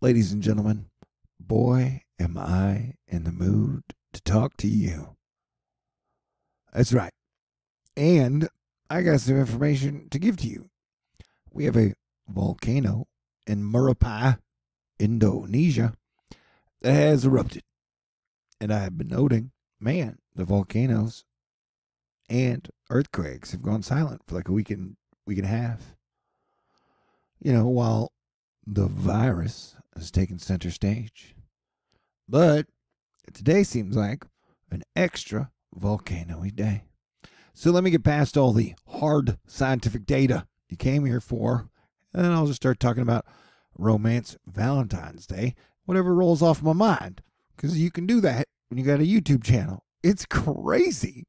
ladies and gentlemen, boy, am I in the mood to talk to you. That's right. And I got some information to give to you. We have a volcano in Merapi, Indonesia, that has erupted. And I have been noting, man, the volcanoes and earthquakes have gone silent for like a week and week and a half. You know, while the virus has taken center stage. But today seems like an extra volcano day. So let me get past all the hard scientific data you came here for, and I'll just start talking about romance Valentine's Day, whatever rolls off my mind. Because you can do that when you got a YouTube channel. It's crazy.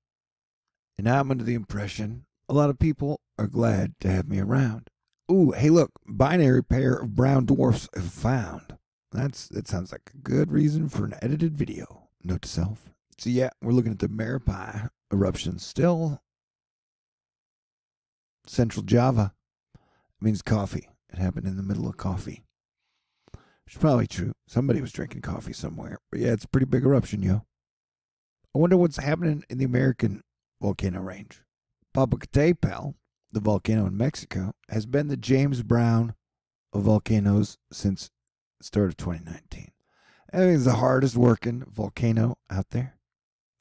And I'm under the impression a lot of people are glad to have me around. Ooh, hey, look, binary pair of brown dwarfs found. That's that sounds like a good reason for an edited video. Note to self. So yeah, we're looking at the Merapi eruption still. Central Java it means coffee. It happened in the middle of coffee. Is probably true. Somebody was drinking coffee somewhere. But yeah, it's a pretty big eruption, yo. I wonder what's happening in the American volcano range. Popocatépetl the volcano in Mexico, has been the James Brown of volcanoes since the start of 2019. I think it's the hardest working volcano out there.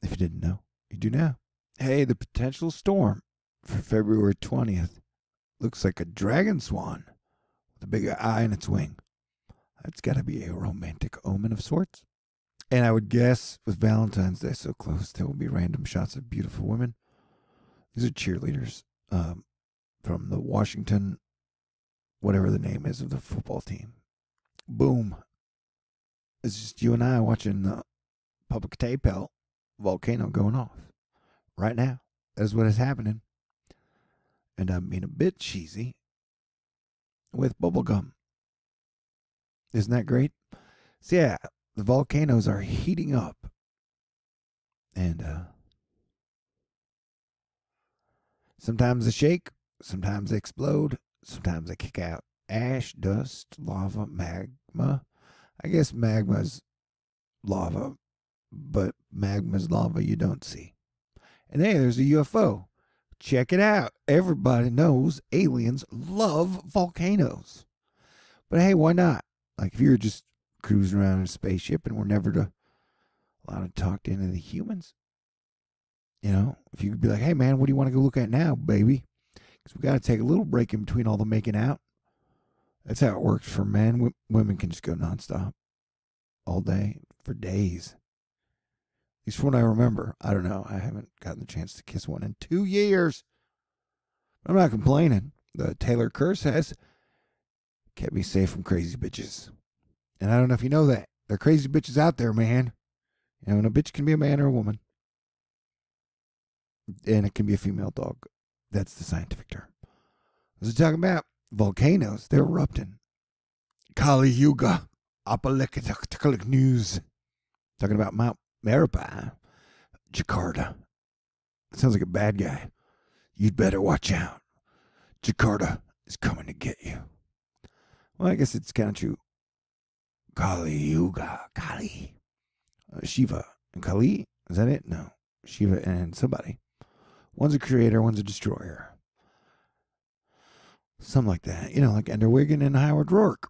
If you didn't know, you do now. Hey, the potential storm for February 20th looks like a dragon swan with a big eye in its wing. That's got to be a romantic omen of sorts. And I would guess with Valentine's Day so close, there will be random shots of beautiful women. These are cheerleaders. Um, from the Washington, whatever the name is of the football team. Boom. It's just you and I watching the Public Popocatépetl volcano going off right now. That's what is happening. And I'm being a bit cheesy with bubblegum. Isn't that great? So, yeah, the volcanoes are heating up. And uh, sometimes a shake, Sometimes they explode, sometimes they kick out ash, dust, lava, magma. I guess magma's lava, but magma's lava you don't see. And hey, there's a UFO. Check it out. Everybody knows aliens love volcanoes. But hey, why not? Like if you're just cruising around in a spaceship and we're never to allowed to talk to any of the humans, you know, if you could be like, hey man, what do you want to go look at now, baby? Because we got to take a little break in between all the making out. That's how it works for men. W- women can just go nonstop all day for days. At least from what I remember. I don't know. I haven't gotten the chance to kiss one in two years. I'm not complaining. The Taylor curse has kept me safe from crazy bitches. And I don't know if you know that. There are crazy bitches out there, man. You know, and a bitch can be a man or a woman. And it can be a female dog. That's the scientific term. We're talking about volcanoes. They're erupting. Kali Yuga. Apocalyptic news. Talking about Mount Merapi. Jakarta. Sounds like a bad guy. You'd better watch out. Jakarta is coming to get you. Well, I guess it's kind of true. Kali Yuga. Kali. Uh, Shiva and Kali. Is that it? No. Shiva and somebody. One's a creator, one's a destroyer. Something like that. You know, like Ender Wiggin and Howard Roark.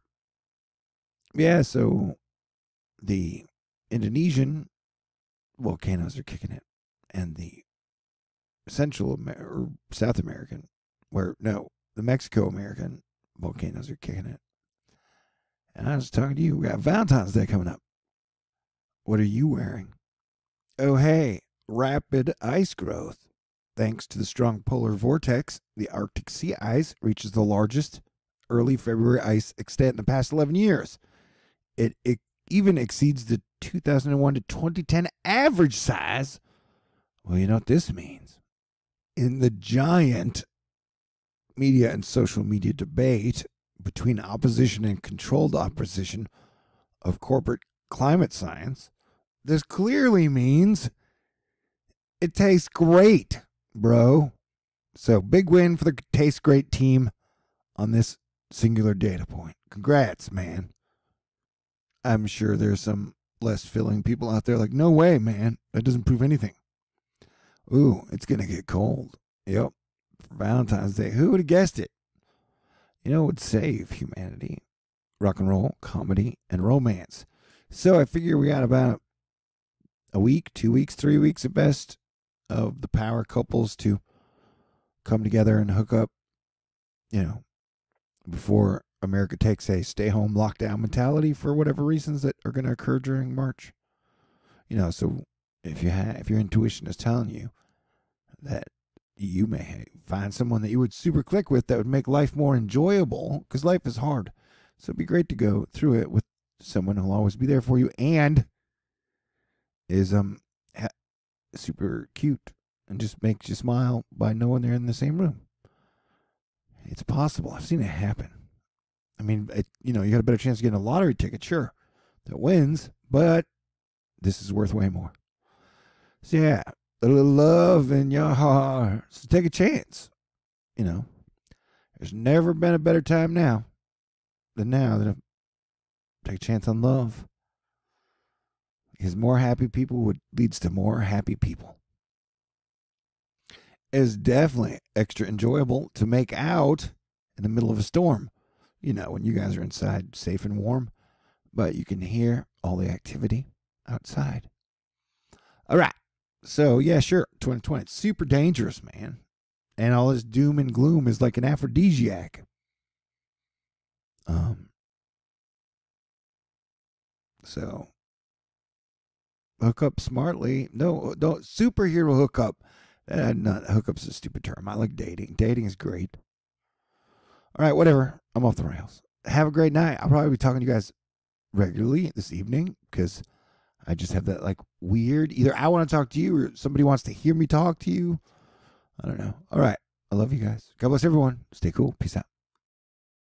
Yeah, so the Indonesian volcanoes are kicking it. And the Central Amer- or South American, where, no, the Mexico American volcanoes are kicking it. And I was talking to you. We got Valentine's Day coming up. What are you wearing? Oh, hey, rapid ice growth. Thanks to the strong polar vortex, the Arctic sea ice reaches the largest early February ice extent in the past 11 years. It, it even exceeds the 2001 to 2010 average size. Well, you know what this means. In the giant media and social media debate between opposition and controlled opposition of corporate climate science, this clearly means it tastes great bro. So big win for the Taste Great team on this singular data point. Congrats, man. I'm sure there's some less filling people out there like, no way, man. That doesn't prove anything. Ooh, it's going to get cold. Yep. For Valentine's Day. Who would have guessed it? You know, it would save humanity rock and roll, comedy, and romance. So I figure we got about a week, two weeks, three weeks at best of the power couples to come together and hook up, you know, before America takes a stay home lockdown mentality for whatever reasons that are going to occur during March. You know, so if you have, if your intuition is telling you that you may find someone that you would super click with that would make life more enjoyable because life is hard. So it'd be great to go through it with someone who'll always be there for you and is um super cute and just makes you smile by knowing they're in the same room. It's possible. I've seen it happen. I mean, it, you know, you got a better chance of getting a lottery ticket, sure, that wins, but this is worth way more. So yeah, a little love in your heart. So take a chance. You know, there's never been a better time now than now that take a chance on love. Because more happy people would leads to more happy people. It's definitely extra enjoyable to make out in the middle of a storm. You know, when you guys are inside safe and warm, but you can hear all the activity outside. All right. So, yeah, sure. 2020. It's super dangerous, man. And all this doom and gloom is like an aphrodisiac. Um, so hook up smartly. No, don't superhero hookup. Uh, not hookup's a stupid term. I like dating. Dating is great. All right, whatever. I'm off the rails. Have a great night. I'll probably be talking to you guys regularly this evening because I just have that like weird. Either I want to talk to you or somebody wants to hear me talk to you. I don't know. All right. I love you guys. God bless everyone. Stay cool. Peace out.